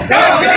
Não!